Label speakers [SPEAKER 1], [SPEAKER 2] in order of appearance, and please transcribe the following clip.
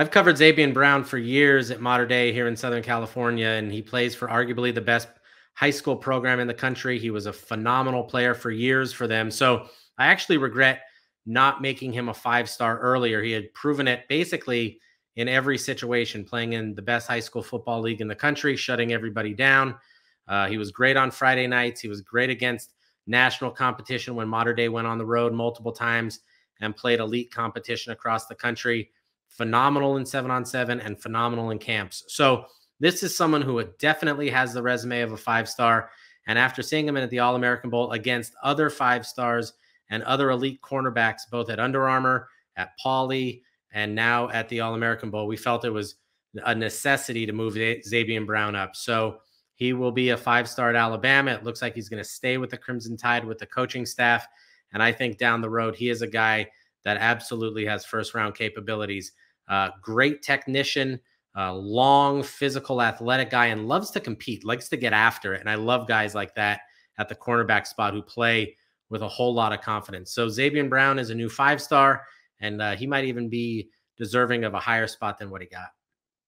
[SPEAKER 1] I've covered Zabien Brown for years at Mater Dei here in Southern California, and he plays for arguably the best high school program in the country. He was a phenomenal player for years for them. So I actually regret not making him a five star earlier. He had proven it basically in every situation, playing in the best high school football league in the country, shutting everybody down. Uh, he was great on Friday nights. He was great against national competition when Mater Dei went on the road multiple times and played elite competition across the country. Phenomenal in seven on seven and phenomenal in camps. So this is someone who definitely has the resume of a five star. And after seeing him at the All American Bowl against other five stars and other elite cornerbacks, both at Under Armour, at Pauley, and now at the All American Bowl, we felt it was a necessity to move Zabien Brown up. So he will be a five star at Alabama. It looks like he's going to stay with the Crimson Tide with the coaching staff. And I think down the road, he is a guy that absolutely has first round capabilities. Uh, great technician, uh, long, physical, athletic guy, and loves to compete, likes to get after it. And I love guys like that at the cornerback spot who play with a whole lot of confidence. So Zabien Brown is a new five star, and uh, he might even be deserving of a higher spot than what he got.